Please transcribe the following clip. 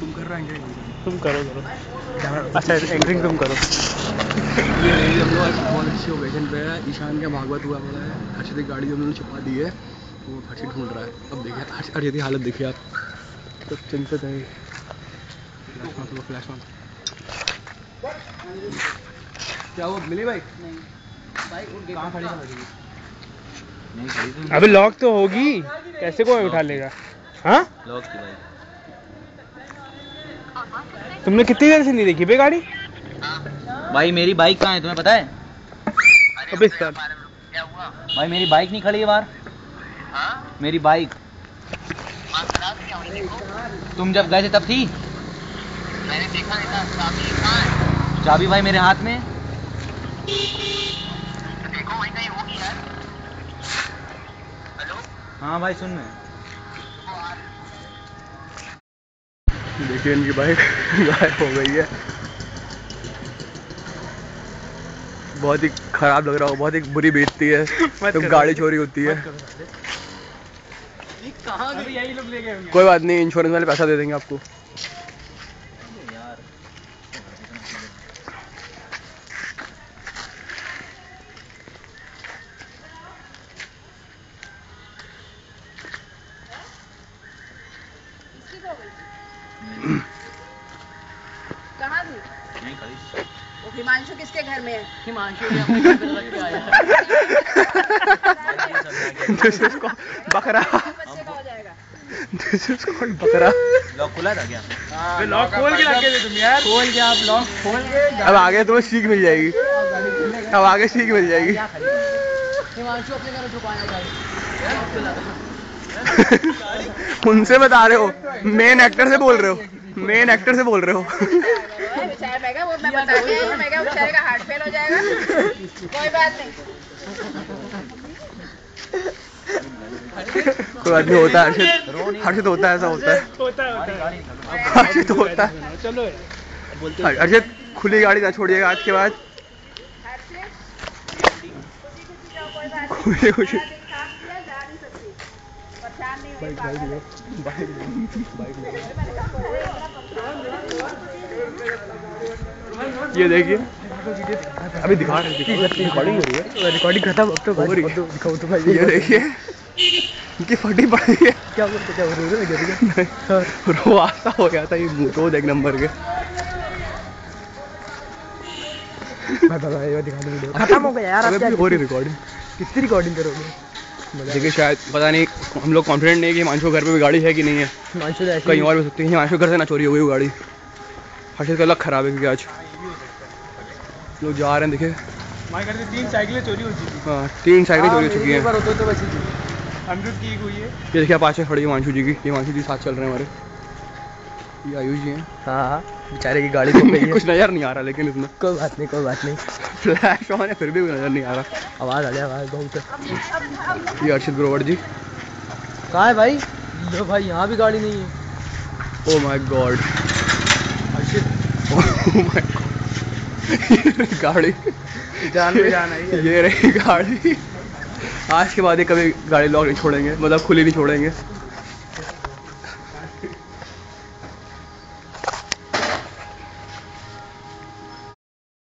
तुम कर रहे हैं तुम करो करो। अच्छा एंकरिंग तुम करो। ये रही हम लोग आज बहुत अच्छी ओकेजन पे है। ईशान का भागवत हुआ पड़ा है। हर्षित की गाड़ी हम लोगों ने छुपा दी है वो हर्षित ढूंढ रहा है। अब देखिए हर्ष- हर्षित की हालत देखिए आप। तो चिंतित है फ्लैश मार क्या वो मिली भाई कहाँ खड़ी है? अबे लॉक तो होगी। कैसे कोई उठा लेगा? हाँ? लॉक की भाई तुमने कितनी देर से नहीं देखी बे गाड़ी? भाई मेरी बाइक कहाँ है तुम्हें पता है? अबे सर भाई मेरी बाइक नहीं खड़ी है बाहर। मेरी बाइक। तुम जब गए थे तब थी? मैंने देखा नहीं था चाबी कहाँ है चाबी भाई मेरे हाथ में। है। हाँ भाई सुन में देखिए इनकी बाइक गायब हो गई है। बहुत ही खराब लग रहा हो बहुत ही बुरी बीतती है। तो गाड़ी चोरी होती है। यही लोग ले गए कोई बात नहीं इंश्योरेंस वाले पैसा दे देंगे आपको। कहाँ थी वो हिमांशु किसके घर में है? हिमांशु दिस इज़ बकरा बच्चे का हो। दिस इज़ कॉल्ड बकरा। लॉक खुला था क्या? लॉक खोल के तुम यार। खोल के आप लॉक खोल के अब आगे तुम्हें सीख मिल जाएगी। अब आगे सीख मिल जाएगी। हिमांशु अपने घर छुपाने गाड़ी उनसे बता रहे हो। मेन एक्टर से बोल रहे हो। मेन एक्टर से बोल रहे हो। कोई बात नहीं। होता है हर्षित। हर्षित होता है ऐसा होता है। हर्षित होता है। चलो हर्षित खुली गाड़ी ना छोड़िएगा आज के बाद। खुली खुली परेशान नहीं हुई ये देखिए अभी दिखा रहे हैं रिकॉर्डिंग हो रही है। रिकॉर्डिंग खत्म अब तो हो रही है। दिखाओ तो भाई। ये देखिए इनकी फटी पड़ रही है। क्या बोलते क्या बोल रहे हो रुआसा हो गया था ये तो एक नंबर के। मैं बता ये दिखा दो वीडियो। खत्म हो गया यार अब क्या हो रही रिकॉर्डिंग कितनी रिकॉर्डिंग करोगे? देखिए शायद पता नहीं हम लोग कॉन्फिडेंट नहीं कि हिमांशु घर पे भी गाड़ी है कि नहीं है। ऐसे कहीं और भी सकती है। हिमांशु घर से ना चोरी हो गई वो गाड़ी। हर्षित का लक खराब है क्योंकि आज। लोग जा रहे हैं देखिए। तीन साइकिलें चोरी हो चुकी हाँ। तीन साइकिल चोरी हो चुकी हैं। तो है। ये देखिए पाँच खड़ी है हिमांशु जी की। हिमांशु जी साथ चल रहे हैं हमारे। ये आयुष जी हैं। हाँ। बेचारे की गाड़ी है। कुछ नज़र नहीं आ रहा लेकिन इसमें। कोई बात नहीं कोई बात नहीं। फ्लैश ऑन है फिर भी नज़र नहीं आ रहा। आवाज़ आ रही है आवाज़ बहुत। ये हर्षित ग्रोवर जी। कहाँ है भाई? लो भाई यहाँ भी गाड़ी नहीं है। ओ माय गॉड माय गाड़ी। जान में जान आई है। ये रही गाड़ी। आज के बाद ये कभी गाड़ी लॉक नहीं छोड़ेंगे मतलब खुली नहीं छोड़ेंगे।